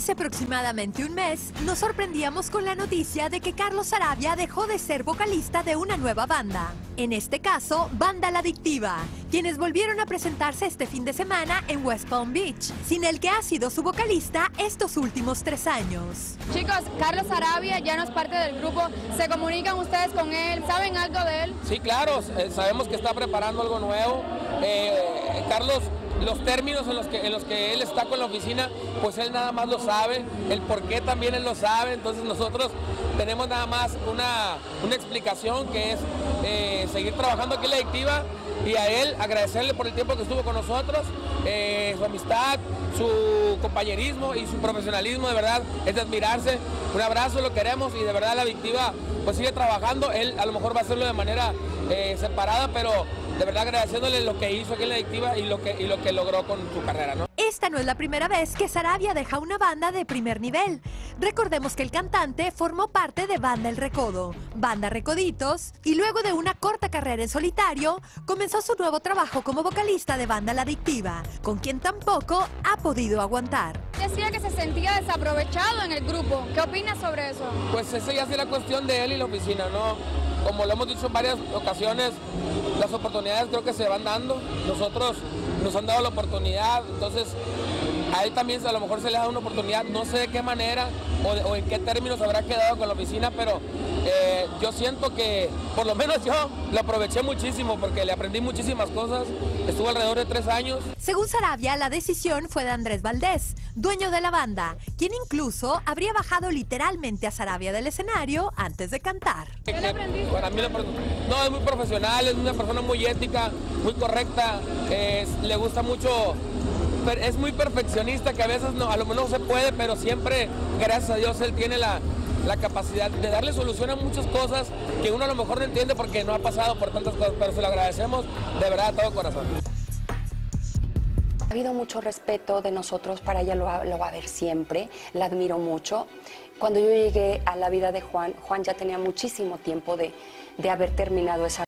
Hace aproximadamente un mes, nos sorprendíamos con la noticia de que Carlos Arabia dejó de ser vocalista de una nueva banda. En este caso, Banda La Adictiva, quienes volvieron a presentarse este fin de semana en West Palm Beach, sin el que ha sido su vocalista estos últimos tres años. Chicos, Carlos Arabia ya no es parte del grupo. ¿Se comunican ustedes con él? ¿Saben algo de él? Sí, claro, eh, sabemos que está preparando algo nuevo. Eh, Carlos los términos en los, que, en los que él está con la oficina, pues él nada más lo sabe, el por qué también él lo sabe, entonces nosotros tenemos nada más una, una explicación que es eh, seguir trabajando aquí en la adictiva y a él agradecerle por el tiempo que estuvo con nosotros, eh, su amistad, su compañerismo y su profesionalismo, de verdad, es de admirarse. Un abrazo, lo queremos y de verdad la adictiva pues sigue trabajando, él a lo mejor va a hacerlo de manera eh, separada, pero de verdad agradeciéndole lo que hizo aquí en la adictiva y lo que, y lo que logró con su carrera. ¿no? Esta no es la primera vez que Sarabia deja una banda de primer nivel. Recordemos que el cantante formó parte de Banda El Recodo, Banda Recoditos, y luego de una corta carrera en solitario, comenzó su nuevo trabajo como vocalista de Banda La Adictiva, con quien tampoco ha podido aguantar. Decía que se sentía desaprovechado en el grupo. ¿Qué opinas sobre eso? Pues esa ya la cuestión de él y la oficina, ¿no? Como lo hemos dicho en varias ocasiones, las oportunidades creo que se van dando. Nosotros nos han dado la oportunidad, entonces a él también a lo mejor se le da una oportunidad, no sé de qué manera o, en qué términos habrá quedado con la oficina, pero eh, yo siento que por lo menos yo lo aproveché muchísimo porque le aprendí muchísimas cosas, estuvo alrededor de tres años. Según Sarabia, la decisión fue de Andrés Valdés, dueño de la banda, quien incluso habría bajado literalmente a Sarabia del escenario antes de cantar. ¿Qué le? Para mí, no, es muy profesional, es una persona muy ética, muy correcta, le gusta mucho es muy perfeccionista que a veces no, a lo mejor no se puede, pero siempre, gracias a Dios, él tiene la, la capacidad de darle solución a muchas cosas que uno a lo mejor no entiende porque no ha pasado por tantas cosas, pero se lo agradecemos de verdad a todo corazón. Ha habido mucho respeto de nosotros, para ella lo lo va a ver siempre, la admiro mucho. Cuando yo llegué a la vida de Juan, Juan ya tenía muchísimo tiempo de, de haber terminado esa